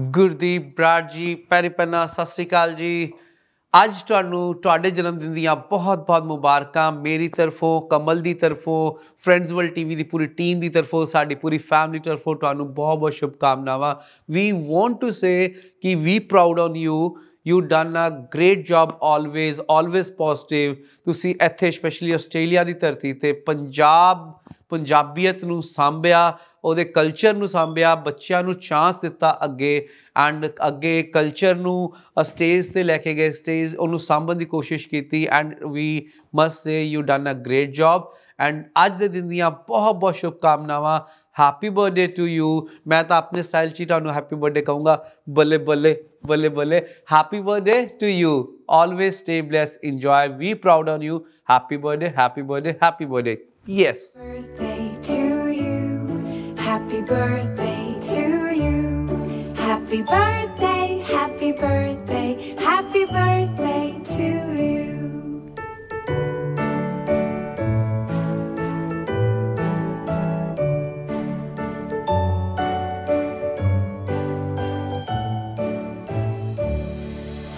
ਗੁਰਦੀਪ ਬਰਾੜ ਜੀ ਪੈਰੀਪਨਾ ਸਤਿ ਸ੍ਰੀ ਅਕਾਲ ਜੀ। ਅੱਜ ਤੁਹਾਨੂੰ ਤੁਹਾਡੇ ਜਨਮ ਦਿਨ ਦੀਆਂ ਬਹੁਤ-ਬਹੁਤ ਮੁਬਾਰਕਾਂ। ਮੇਰੀ ਤਰਫੋਂ, ਕਮਲ ਦੀ ਤਰਫੋਂ, ਫਰੈਂਡਸ ਵਰਲਡ ਟੀਵੀ ਦੀ ਪੂਰੀ ਟੀਮ ਦੀ ਤਰਫੋਂ, ਸਾਡੀ ਪੂਰੀ ਫੈਮਿਲੀ ਤਰਫੋਂ ਤੁਹਾਨੂੰ ਬਹੁਤ-ਬਹੁਤ ਸ਼ੁਭਕਾਮਨਾਵਾਂ। ਵੀ ਵਾਂਟ ਟੂ ਸੇ ਕਿ we proud on you you done a great job always always positive ਤੁਸੀਂ ਇੱਥੇ ਸਪੈਸ਼ਲੀ ਆਸਟ੍ਰੇਲੀਆ ਦੀ ਧਰਤੀ ਤੇ ਪੰਜਾਬ, ਪੰਜਾਬੀਅਤ ਨੂੰ ਸਾਂਭਿਆ, ਉਹਦੇ ਕਲਚਰ ਨੂੰ ਸਾਂਭਿਆ, ਬੱਚਿਆਂ ਨੂੰ ਚਾਂਸ ਦਿੱਤਾ ਅੱਗੇ ਐਂਡ ਅੱਗੇ ਕਲਚਰ ਨੂੰ ਸਟੇਜ ਤੇ ਲੈ ਕੇ ਗਏ ਸਟੇਜ ਉਹਨੂੰ ਸਾਂਭਣ ਦੀ ਕੋਸ਼ਿਸ਼ ਕੀਤੀ and we must say you done a great job and ਅੱਜ ਦੇ ਦਿਨ ਦੀਆਂ ਬਹੁਤ ਬਹੁਤ ਸ਼ੁਭਕਾਮਨਾਵਾਂ ਹੈਪੀ ਬਰਥਡੇ ਟੂ ਯੂ ਮੈਂ ਤਾਂ ਆਪਣੇ ਸਟਾਈਲ 'ਚ ਤੁਹਾਨੂੰ ਹੈਪੀ ਬਰਥਡੇ ਕਹੂੰਗਾ, ਬੱਲੇ ਬੱਲੇ। ਬੱਲੇ ਬੱਲੇ happy birthday to you always stay blessed enjoy we proud on you happy birthday happy birthday happy birthday yes Birthday to you. Happy birthday to you. Happy birthday, happy birthday, happy birthday